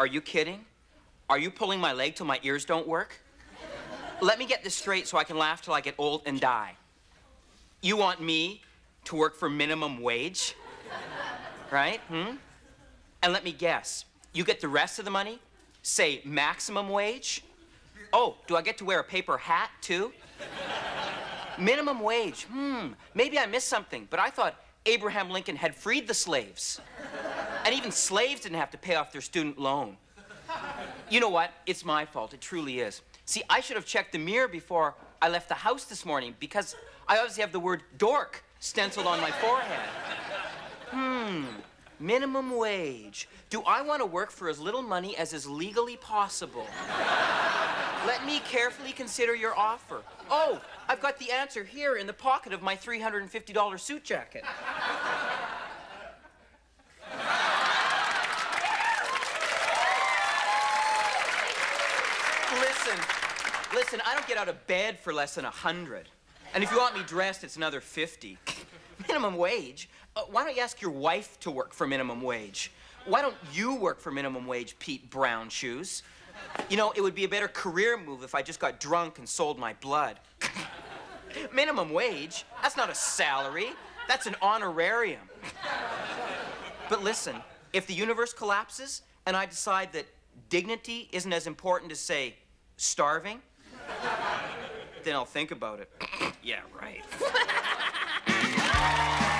Are you kidding? Are you pulling my leg till my ears don't work? Let me get this straight so I can laugh till I get old and die. You want me to work for minimum wage? Right? Hmm? And let me guess. You get the rest of the money? Say maximum wage? Oh, do I get to wear a paper hat too? Minimum wage. Hmm. Maybe I missed something, but I thought Abraham Lincoln had freed the slaves. And even slaves didn't have to pay off their student loan. You know what? It's my fault. It truly is. See, I should have checked the mirror before I left the house this morning because I obviously have the word dork stenciled on my forehead. Hmm. Minimum wage. Do I want to work for as little money as is legally possible? Let me carefully consider your offer. Oh, I've got the answer here in the pocket of my $350 suit jacket. Listen, listen, I don't get out of bed for less than a 100. And if you want me dressed, it's another 50. minimum wage? Uh, why don't you ask your wife to work for minimum wage? Why don't you work for minimum wage, Pete Brown Shoes? You know, it would be a better career move if I just got drunk and sold my blood. minimum wage? That's not a salary. That's an honorarium. but listen, if the universe collapses and I decide that dignity isn't as important as, say, starving, then I'll think about it. yeah, right.